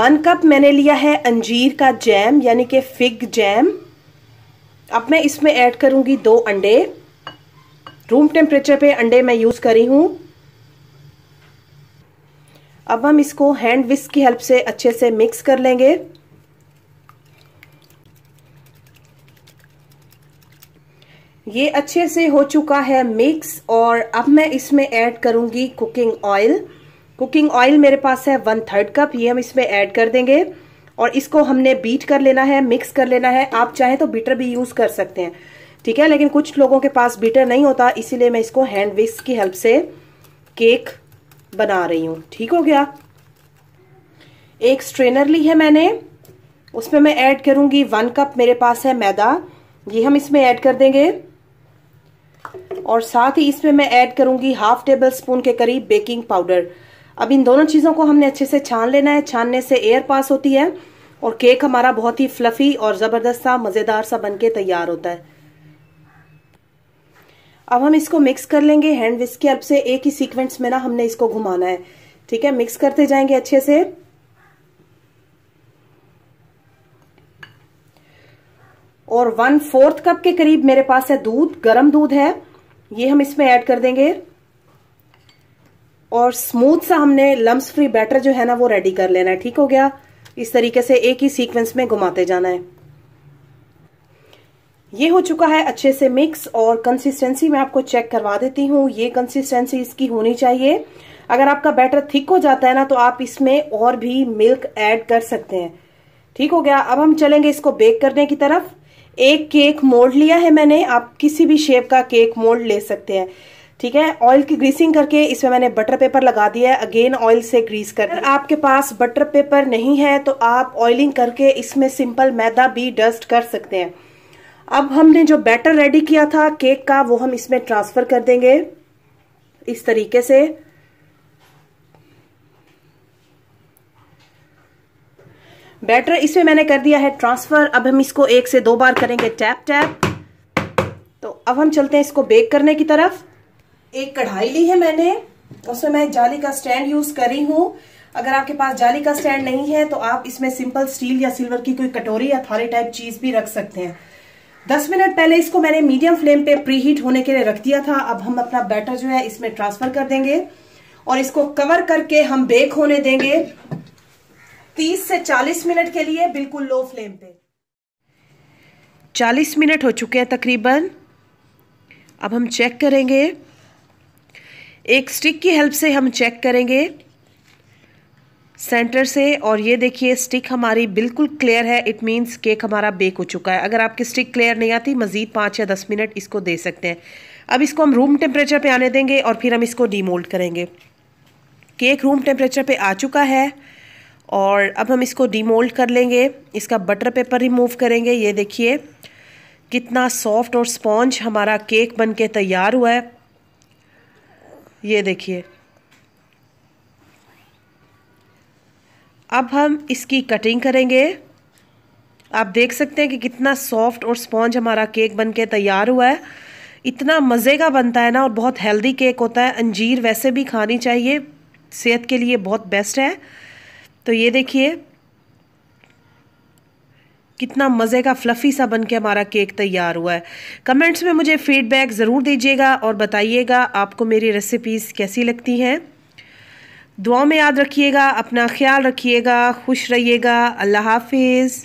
One cup मैंने लिया है अंजीर का जैम, यानी कि फिग जैम। अब मैं इसमें ऐड करूँगी दो अंडे। रूम टेम्परेचर पे अंडे मैं यूज़ करी हूँ। अब हम इसको हैंड विस्क की हेल्प से अच्छे से मिक्स कर लेंगे। ये अच्छे से हो चुका है मिक्स और अब मैं इसमें ऐड करूँगी कुकिंग ऑयल कुकिंग ऑयल मेरे पास है वन थर्ड कप ये हम इसमें ऐड कर देंगे और इसको हमने बीट कर लेना है मिक्स कर लेना है। आप चाहे तो बीटर भी यूज़ कर सकते हैं, ठीक है? लेकिन कुछ लोगों के पास बीटर नहीं होता, इसीलिए मैं इसको हैंड विक्स की हेल्प से केक बना रही हूँ। ठीक हो गया? एक स्ट्रेनर ली है मैंने, उसमें मैं ऐड करूँगी वन कप मेरे पास है मैदा, ये हम इसमें ऐड कर देंगे। और साथ ही इसमें मैं ऐड करूँगी हाफ़ टेबल स्पून के करीब बेकिंग पाउडर अब इन दोनों चीज़ों को हमने अच्छे से छान लेना है। छानने से एयर पास होती है और केक हमारा बहुत ही फ्लफी और ज़बरदस्त सा, मज़ेदार सा बनके तैयार होता है। अब हम इसको मिक्स कर लेंगे। हैंड विस्क की हेल्प से एक ही सीक्वेंस में ना हमने इसको घुमाना है। ठीक है? मिक्स करते जाएँगे अच्छे से। और वन फोर्थ कप के करीब मेरे पास है दूध, गर्म दूध है। ये हम इसमें ऐड कर देंगे। और स्मूथ सा हमने लम्स फ्री बैटर जो है ना वो रेडी कर लेना है। ठीक हो गया? इस तरीके से एक ही सीक्वेंस में घुमाते जाना है। ये हो चुका है अच्छे से मिक्स और कंसिस्टेंसी मैं आपको चेक करवा देती हूँ। ये कंसिस्टेंसी इसकी होनी चाहिए। अगर आपका बैटर थिक हो जाता है ना तो आप इसमें और भी मिल्क ऐड कर सकते हैं। ठीक हो गया? अब हम चलेंगे इसको बेक करने की तरफ़। एक केक मोल्ड लिया है मैंने। आप किसी भी शेप का केक मोल्ड ले सकते हैं। ठीक है? ऑयल की ग्रीसिंग करके इसमें मैंने बटर पेपर लगा दिया है। अगेन ऑयल से ग्रीस कर अगर आपके पास बटर पेपर नहीं है तो आप ऑयलिंग करके इसमें सिंपल मैदा भी डस्ट कर सकते हैं। अब हमने जो बैटर रेडी किया था केक का वो हम इसमें ट्रांसफ़र कर देंगे। इस तरीके से। बैटर इसमें मैंने कर दिया है ट्रांसफ़र अब हम इसको एक से दो बार करेंगे टैप टैप तो अब हम चलते हैं इसको बेक करने की तरफ़। एक कढ़ाई ली है मैंने, उसमें मैं जाली का स्टैंड यूज़ करी हूँ। अगर आपके पास जाली का स्टैंड नहीं है तो आप इसमें सिंपल स्टील या सिल्वर की कोई कटोरी या थाली टाइप चीज़ भी रख सकते हैं। दस मिनट पहले इसको मैंने मीडियम फ्लेम पे प्री हीट होने के लिए रख दिया था। अब हम अपना बैटर जो है, इसमें ट्रांसफ़र कर देंगे और इसको कवर करके हम बेक होने देंगे 30 से 40 मिनट के लिए बिल्कुल लो फ्लेम पे। 40 मिनट हो चुके हैं तकरीबन। अब हम चेक करेंगे। एक स्टिक की हेल्प से हम चेक करेंगे सेंटर से और ये देखिए स्टिक हमारी बिल्कुल क्लियर है। इट मींस केक हमारा बेक हो चुका है। अगर आपकी स्टिक क्लियर नहीं आती, मज़ीद पाँच या दस मिनट इसको दे सकते हैं। अब इसको हम रूम टेम्परेचर पे आने देंगे और फिर हम इसको डीमोल्ड करेंगे। केक रूम टेम्परेचर पे आ चुका है और अब हम इसको डीमोल्ड कर लेंगे। इसका बटर पेपर रिमूव करेंगे। ये देखिए, कितना सॉफ्ट और स्पॉन्ज हमारा केक बन के तैयार हुआ है। ये देखिए। अब हम इसकी कटिंग करेंगे। आप देख सकते हैं कि कितना सॉफ्ट और स्पॉन्ज हमारा केक बन के तैयार हुआ है। इतना मज़े का बनता है ना और बहुत हेल्दी केक होता है। अंजीर वैसे भी खानी चाहिए, सेहत के लिए बहुत बेस्ट है। तो ये देखिए कितना मज़े का फ्लफ़ी सा बन के हमारा केक तैयार हुआ है। कमेंट्स में मुझे फीडबैक ज़रूर दीजिएगा और बताइएगा आपको मेरी रेसिपीज़ कैसी लगती हैं। दुआ में याद रखिएगा, अपना ख्याल रखिएगा, खुश रहिएगा, अल्लाह हाफिज़।